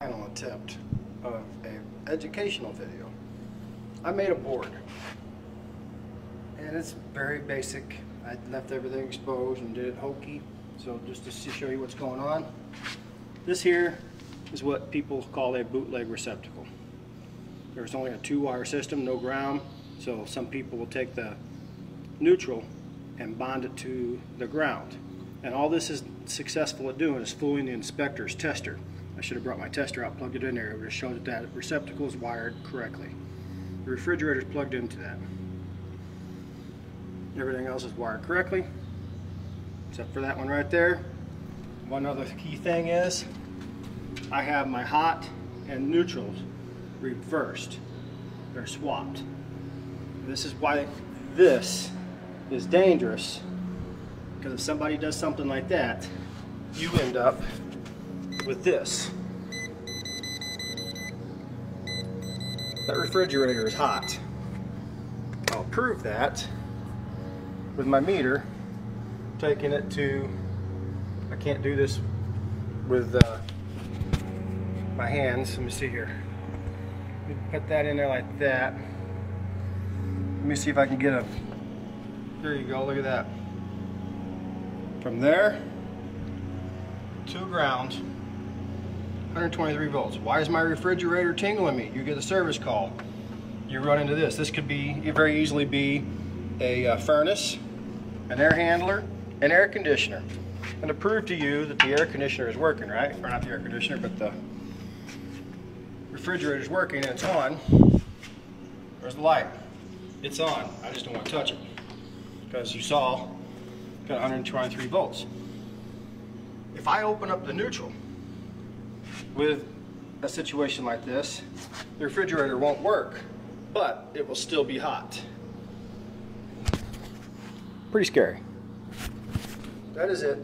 final attempt uh-huh. of a educational video. I made a board and it's very basic. I left everything exposed and did it hokey. So just to show you what's going on. This here is what people call a bootleg receptacle. There's only a two wire system, no ground. So some people will take the neutral and bond it to the ground. And all this is successful at doing is fooling the inspector's tester. I should have brought my tester out, plugged it in there. It would have showed that that receptacle is wired correctly. The refrigerator is plugged into that. Everything else is wired correctly, except for that one right there. One other key thing is, I have my hot and neutrals reversed. They're swapped. This is why this is dangerous, because if somebody does something like that, you end up with this. That refrigerator is hot. I'll prove that with my meter, taking it to, I can't do this with uh, my hands. Let me see here. Put that in there like that. Let me see if I can get a, there you go, look at that. From there to ground, 123 volts. Why is my refrigerator tingling me? You get a service call. You run into this. This could be, very easily be a uh, furnace, an air handler, an air conditioner. And to prove to you that the air conditioner is working, right? Or not the air conditioner, but the refrigerator is working and it's on. There's the light. It's on. I just don't want to touch it. Because you saw, got 123 volts. If I open up the neutral with a situation like this, the refrigerator won't work, but it will still be hot. Pretty scary. That is it.